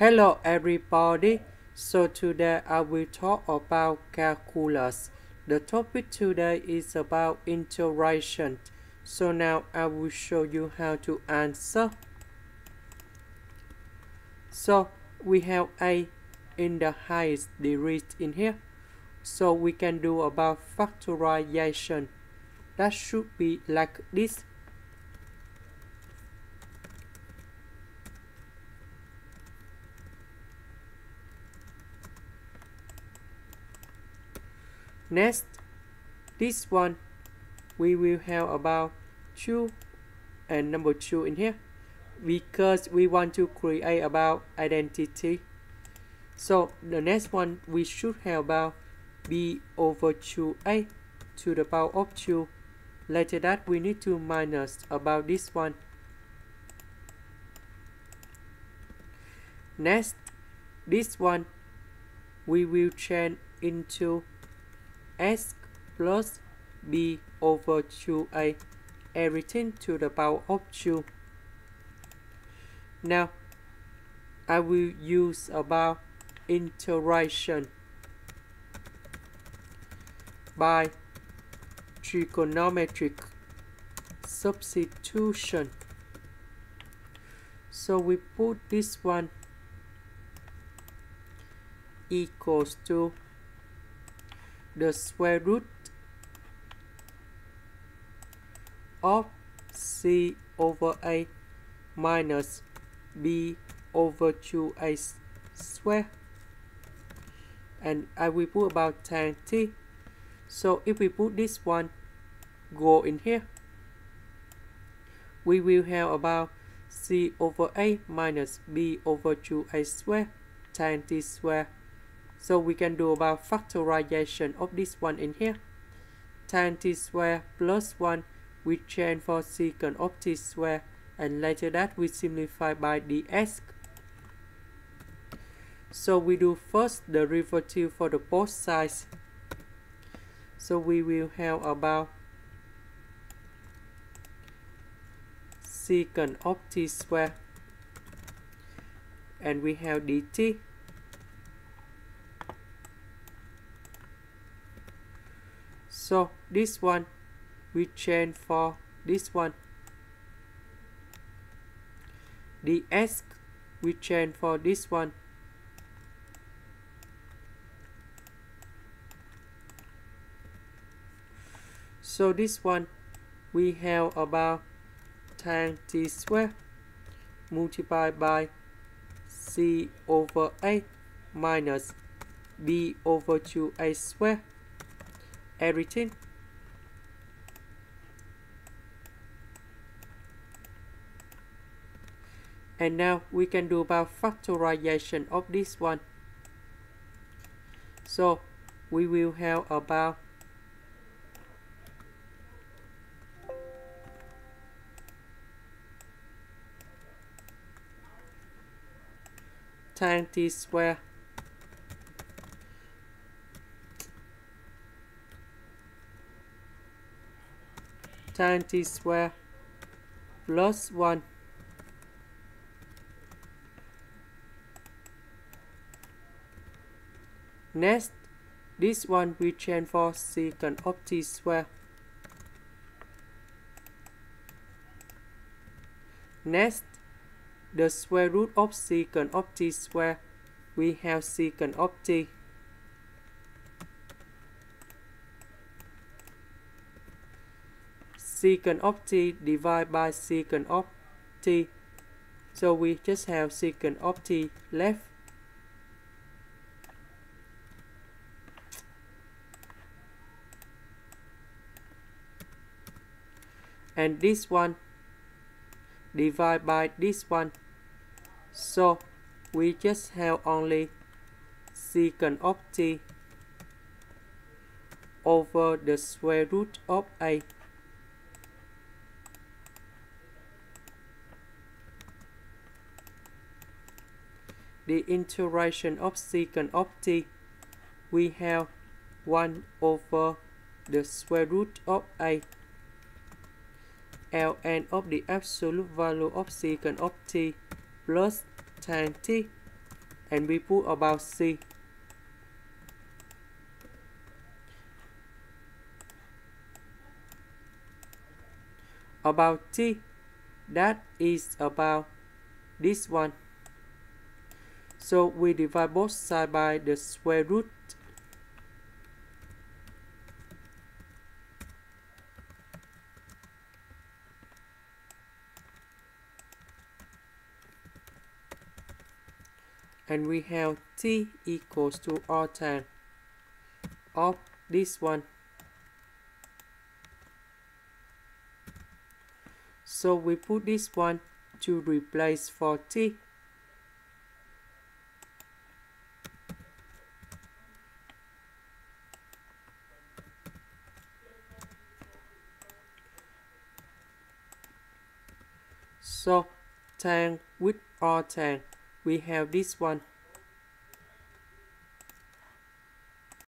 Hello everybody. So today I will talk about calculus. The topic today is about integration. So now I will show you how to answer. So we have a in the highest degree in here. So we can do about factorization. That should be like this. Next, this one, we will have about 2 and number 2 in here because we want to create about identity. So the next one, we should have about b over 2a to the power of 2. Later that, we need to minus about this one. Next, this one, we will change into s plus b over 2a everything to the power of 2 now I will use about integration by trigonometric substitution. So we put this one equals to the square root of c over a minus b over 2a square. And I will put about tan t. So if we put this one go in here we will have about c over a minus b over 2a square tan t square so we can do about factorization of this one in here. Tan t square plus 1 we change for secant of t square and later that we simplify by ds. So we do first the derivative for the both sides. So we will have about secant of t square and we have dt so this one we change for this one. The s we change for this one. So this one we have about tan t square multiplied by c over a minus b over 2a square everything. And now we can do about factorization of this one. So we will have about tan t square tan t square plus 1 Next, this one we change for secant of t square. Next, the square root of secant of t square, we have secant of t. secant of t divided by secant of t. So we just have secant of t left. And this one divided by this one. So we just have only secant of t over the square root of a. the integration of secant of t, we have 1 over the square root of a ln of the absolute value of secant of t plus tan t. And we put about c. About t that is about this one so we divide both sides by the square root. And we have t equals to arctan of this one. So we put this one to replace for t so tan with arctan we have this one